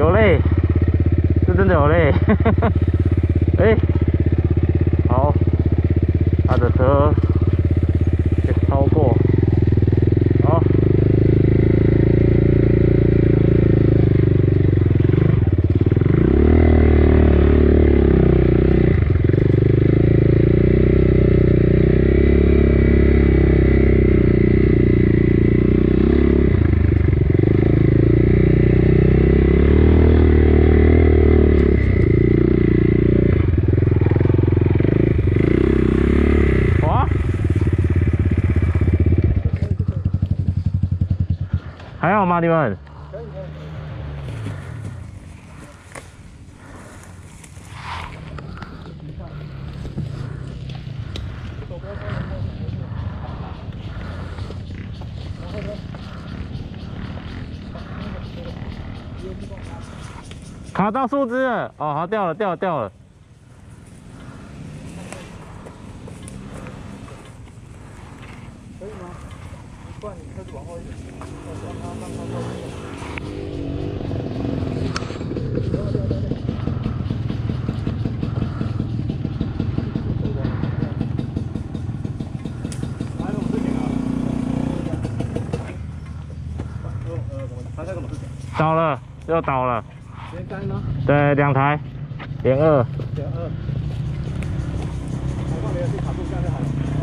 有嘞，是真的有嘞，哈哈。还好吗？你们？卡到树枝了，哦，好掉了，掉了，掉了。可以吗？倒了，又倒了。连杆吗？对，两台，连二。点二。我放别的去卡住，这样就好了。